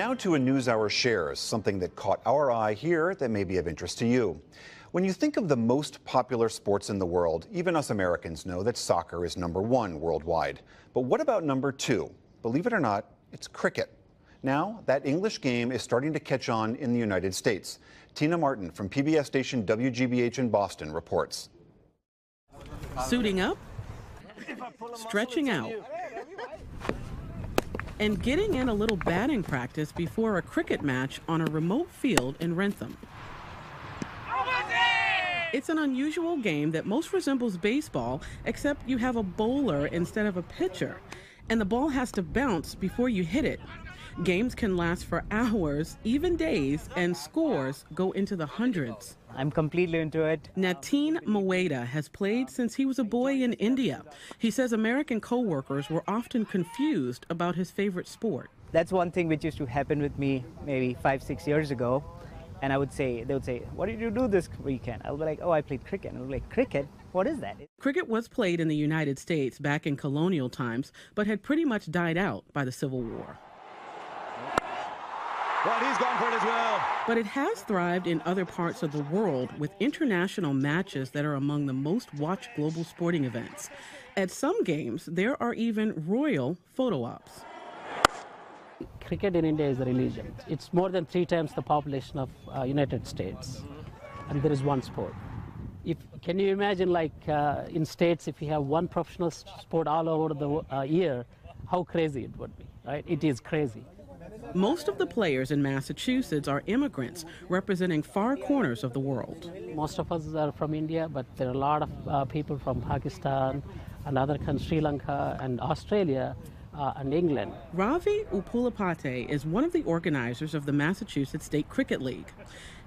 now to a NewsHour Shares, something that caught our eye here that may be of interest to you. When you think of the most popular sports in the world, even us Americans know that soccer is number one worldwide. But what about number two? Believe it or not, it's cricket. Now, that English game is starting to catch on in the United States. Tina Martin from PBS station WGBH in Boston reports. Suiting up, stretching out, and getting in a little batting practice before a cricket match on a remote field in Wrentham. It's an unusual game that most resembles baseball, except you have a bowler instead of a pitcher, and the ball has to bounce before you hit it. Games can last for hours, even days, and scores go into the hundreds. I'm completely into it. Nateen Maweda has played since he was a boy in India. He says American coworkers were often confused about his favorite sport. That's one thing which used to happen with me maybe five, six years ago and I would say, they would say, what did you do this weekend? I would be like, oh, I played cricket. And I would be like, cricket? What is that? Cricket was played in the United States back in colonial times, but had pretty much died out by the Civil War. Well, he's gone for it as well. But it has thrived in other parts of the world with international matches that are among the most watched global sporting events. At some games, there are even royal photo ops cricket in India is a religion. It's more than three times the population of uh, United States, and there is one sport. If, can you imagine, like uh, in states, if you have one professional sport all over the uh, year, how crazy it would be, right? It is crazy. Most of the players in Massachusetts are immigrants representing far corners of the world. Most of us are from India, but there are a lot of uh, people from Pakistan and other countries, Sri Lanka and Australia, uh, and England. Ravi Uppalapati is one of the organizers of the Massachusetts State Cricket League.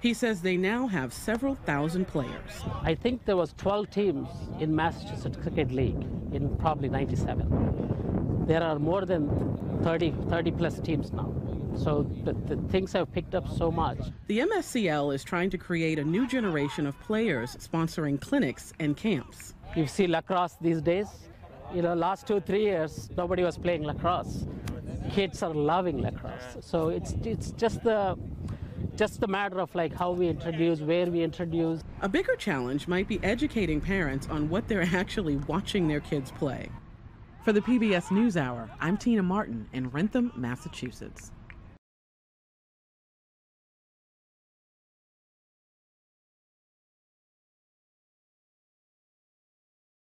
He says they now have several thousand players. I think there was 12 teams in Massachusetts Cricket League in probably 97. There are more than 30, 30 plus teams now. So the, the, things have picked up so much. The MSCL is trying to create a new generation of players sponsoring clinics and camps. You see lacrosse these days, you know, last two, three years, nobody was playing lacrosse. Kids are loving lacrosse. So it's, it's just the just the matter of like how we introduce, where we introduce. A bigger challenge might be educating parents on what they're actually watching their kids play. For the PBS NewsHour, I'm Tina Martin in Wrentham, Massachusetts.